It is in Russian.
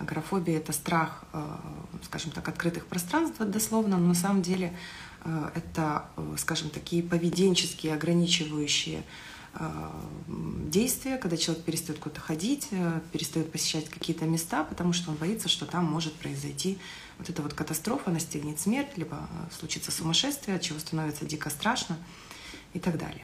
Агрофобия – это страх, э, скажем так, открытых пространств дословно, но на самом деле э, это, э, скажем, такие поведенческие, ограничивающие действия, когда человек перестает куда-то ходить, перестает посещать какие-то места, потому что он боится, что там может произойти вот эта вот катастрофа, настигнет смерть, либо случится сумасшествие, от чего становится дико страшно и так далее.